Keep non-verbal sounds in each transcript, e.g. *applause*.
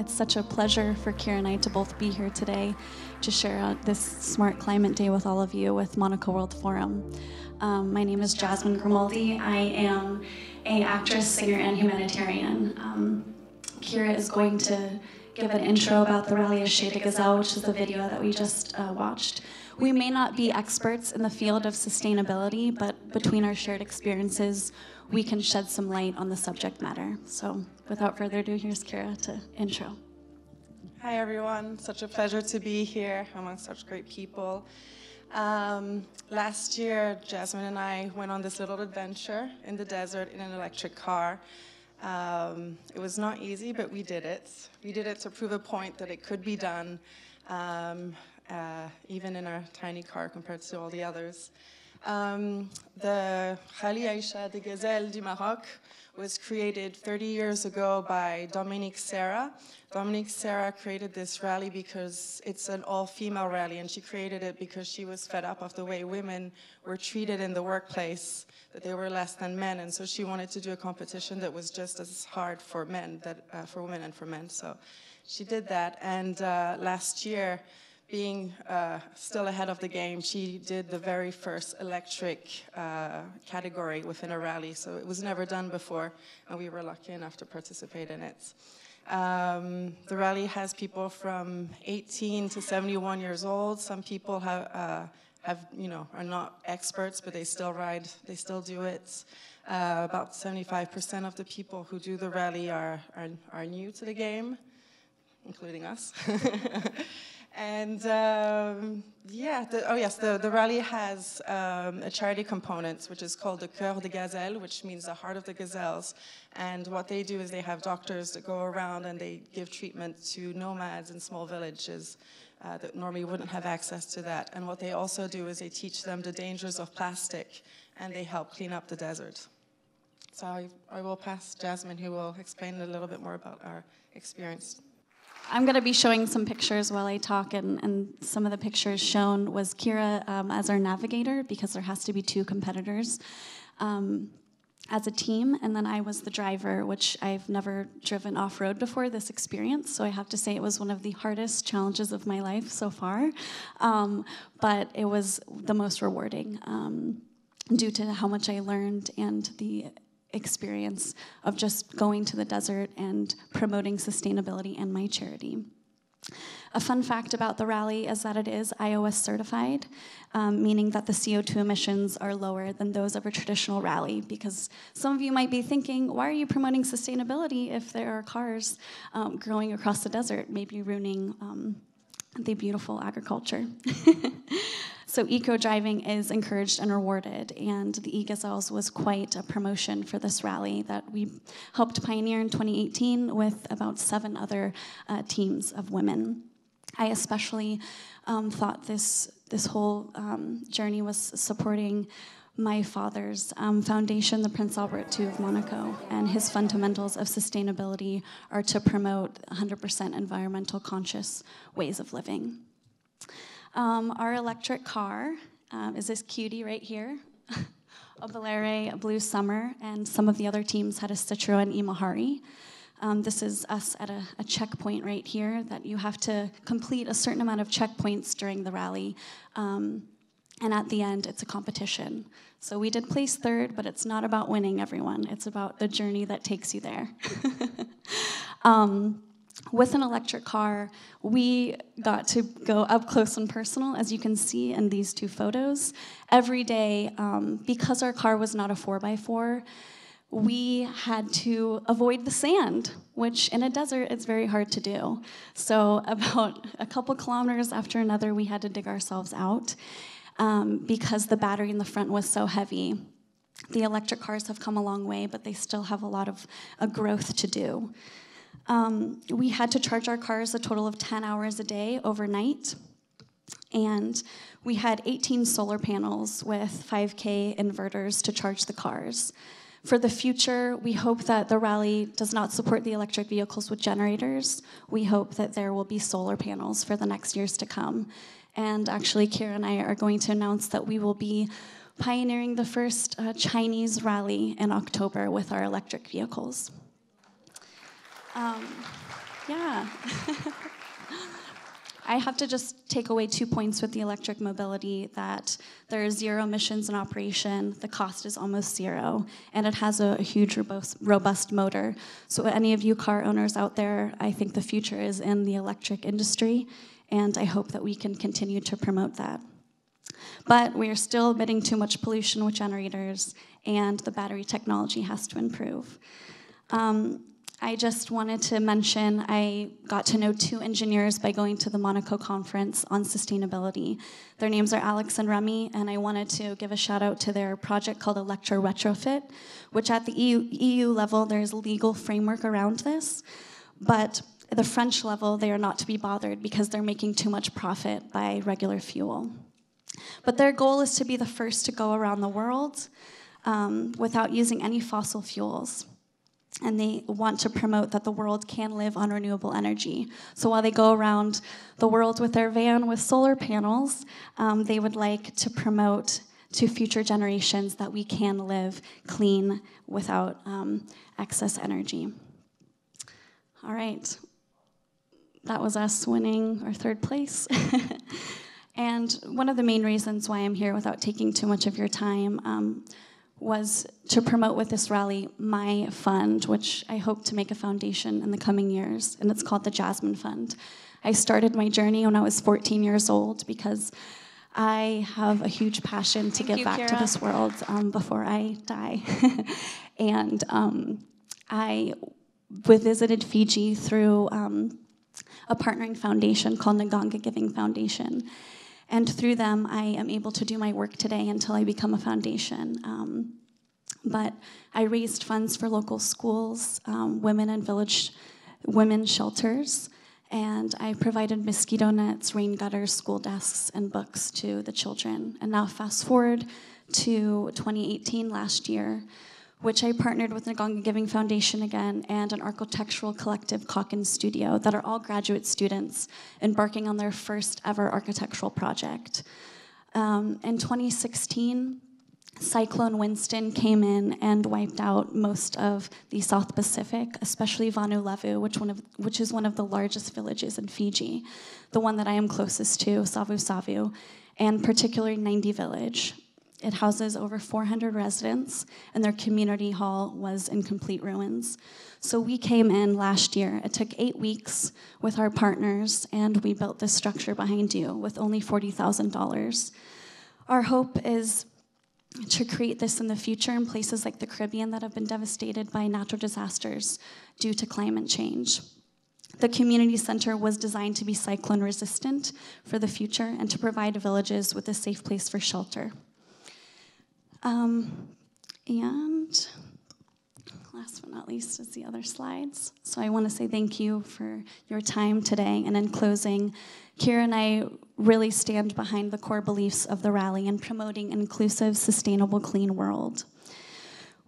It's such a pleasure for Kiera and I to both be here today to share this Smart Climate Day with all of you with Monaco World Forum. Um, my name is Jazmin Grimaldi. I am a actress, singer, and humanitarian. Um, Kiera is going to give an intro about the Rallye Aïcha de Gazelle, which is the video that we just uh, watched. We may not be experts in the field of sustainability, but between our shared experiences, we can shed some light on the subject matter. So without further ado, here's Kiera to intro. Hi everyone, such a pleasure to be here among such great people. Um, last year, Jazmin and I went on this little adventure in the desert in an electric car. Um, it was not easy, but we did it. We did it to prove a point that it could be done, um, uh, even in our tiny car compared to all the others. Um, the Rallye Aïcha de Gazelle du Maroc was created 30 years ago by Dominique Serra. Dominique Serra created this rally because it's an all-female rally, and she created it because she was fed up of the way women were treated in the workplace, that they were less than men, and so she wanted to do a competition that was just as hard for men, that, uh, for women and for men. So she did that, and uh, last year, being uh, still ahead of the game, she did the very first electric uh, category within a rally. So it was never done before, and we were lucky enough to participate in it. Um, the rally has people from 18 to 71 years old. Some people have, uh, have, you know, are not experts, but they still ride, they still do it. Uh, about 75% of the people who do the rally are, are, are new to the game, including us. *laughs* And um, yeah, the, oh yes, the, the rally has um, a charity component, which is called the Cœur de Gazelle, which means the heart of the gazelles. And what they do is they have doctors that go around and they give treatment to nomads in small villages uh, that normally wouldn't have access to that. And what they also do is they teach them the dangers of plastic and they help clean up the desert. So I, I will pass Jazmin, who will explain a little bit more about our experience I'm going to be showing some pictures while I talk, and, and some of the pictures shown was Kiera um, as our navigator because there has to be two competitors um, as a team, and then I was the driver, which I've never driven off road before this experience, so I have to say it was one of the hardest challenges of my life so far, um, but it was the most rewarding um, due to how much I learned and the experience of just going to the desert and promoting sustainability and my charity. A fun fact about the rally is that it is iOS certified, um, meaning that the CO2 emissions are lower than those of a traditional rally. Because some of you might be thinking, why are you promoting sustainability if there are cars um, growing across the desert, maybe ruining um, the beautiful agriculture? *laughs* So eco driving is encouraged and rewarded, and the e-gazelles was quite a promotion for this rally that we helped pioneer in 2018 with about seven other uh, teams of women. I especially um, thought this this whole um, journey was supporting my father's um, foundation, the Prince Albert II of Monaco, and his fundamentals of sustainability are to promote 100% environmental conscious ways of living. Um, our electric car um, is this cutie right here, *laughs* a Volare, a Blue Summer, and some of the other teams had a Citroen E-Mehari. Um, this is us at a, a, checkpoint right here that you have to complete a certain amount of checkpoints during the rally. Um, and at the end, it's a competition. So we did place third, but it's not about winning everyone. It's about the journey that takes you there. *laughs* with an electric car, we got to go up close and personal, as you can see in these two photos. Every day, um, because our car was not a 4x4, we had to avoid the sand, which in a desert it's very hard to do. So, *laughs* about a couple kilometers after another, we had to dig ourselves out um, because the battery in the front was so heavy. The electric cars have come a long way, but they still have a lot of a growth to do. Um, we had to charge our cars a total of 10 hours a day overnight. And we had 18 solar panels with 5K inverters to charge the cars. For the future, we hope that the rally does not support the electric vehicles with generators. We hope that there will be solar panels for the next years to come. And actually, Kiera and I are going to announce that we will be pioneering the first uh, Chinese rally in October with our electric vehicles. Um, yeah. *laughs* I have to just take away two points with the electric mobility that there are zero emissions in operation, the cost is almost zero, and it has a, a, huge robust, robust motor. So, any of you car owners out there, I think the future is in the electric industry, and I hope that we can continue to promote that. But we are still emitting too much pollution with generators, and the battery technology has to improve. Um, I just wanted to mention I got to know two engineers by going to the Monaco conference on sustainability. Their names are Alex and Remy, and I wanted to give a shout out to their project called Electro Retrofit, which at the EU, EU level, there's a legal framework around this, but at the French level, they are not to be bothered because they're making too much profit by regular fuel. But their goal is to be the first to go around the world um, without using any fossil fuels and they want to promote that the world can live on renewable energy. So while they go around the world with their van with solar panels, um, they would like to promote to future generations that we can live clean without um, excess energy. All right, that was us winning our third place. *laughs* and one of the main reasons why I'm here without taking too much of your time. Um, was to promote with this rally my fund, which I hope to make a foundation in the coming years, and it's called the Jazmin Fund. I started my journey when I was 14 years old because I have a huge passion to Thank give you, back Kiera. to this world um, before I die. *laughs* and um, I visited Fiji through um, a partnering foundation called Naganga Giving Foundation. And through them, I am able to do my work today until I become a foundation. Um, but I raised funds for local schools, um, women and village women shelters, and I provided mosquito nets, rain gutters, school desks, and books to the children. And now, fast forward to 2018, last year, which I partnered with the Naganga Giving Foundation again and an architectural collective, Caukin Studio, that are all graduate students embarking on their first ever architectural project. Um, in 2016, Cyclone Winston came in and wiped out most of the South Pacific, especially Vanuatu, which, one of, which is one of the largest villages in Fiji, the one that I am closest to, Savu Savu, and particularly Naindi Village. It houses over 400 residents, and their community hall was in complete ruins. So we came in last year. It took eight weeks with our partners, and we built this structure behind you with only $40,000. Our hope is to create this in the future in places like the Caribbean that have been devastated by natural disasters due to climate change. The community center was designed to be cyclone resistant for the future and to provide villages with a safe place for shelter. Um, and last but not least is the other slides. So I want to say thank you for your time today. And in closing, Kiera and I really stand behind the core beliefs of the rally in promoting an inclusive, sustainable, clean world.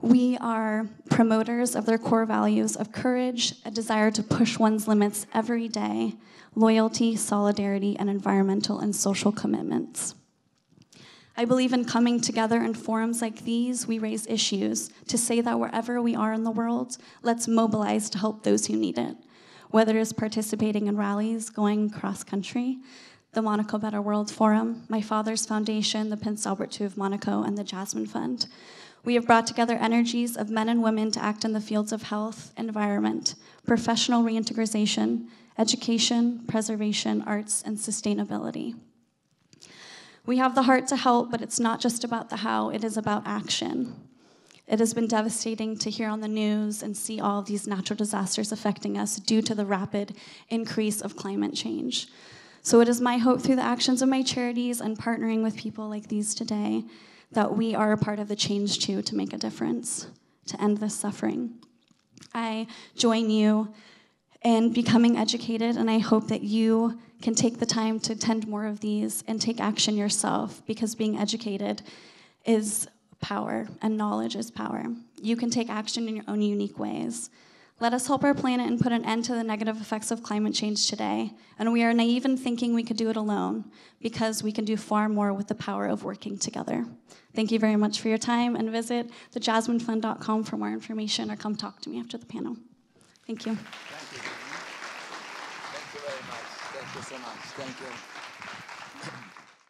We are promoters of their core values of courage, a desire to push one's limits every day, loyalty, solidarity, and environmental and social commitments. I believe in coming together in forums like these, we raise issues to say that wherever we are in the world, let's mobilize to help those who need it. Whether it's participating in rallies, going cross country, the Monaco Better World Forum, my father's foundation, the Prince Albert II of Monaco, and the Jazmin Fund. We have brought together energies of men and women to act in the fields of health, environment, professional reintegration, education, preservation, arts, and sustainability. We have the heart to help, but it's not just about the how, it is about action. It has been devastating to hear on the news and see all of these natural disasters affecting us due to the rapid increase of climate change. So it is my hope through the actions of my charities and partnering with people like these today that we are a part of the change too to make a difference, to end this suffering. I join you in becoming educated, and I hope that you can take the time to attend more of these and take action yourself because being educated is power and knowledge is power. You can take action in your own unique ways. Let us help our planet and put an end to the negative effects of climate change today. And we are naive in thinking we could do it alone because we can do far more with the power of working together. Thank you very much for your time and visit thejazminfund.com for more information or come talk to me after the panel. Thank you. Thank you. Thank you very much. Thank you so much. Thank you.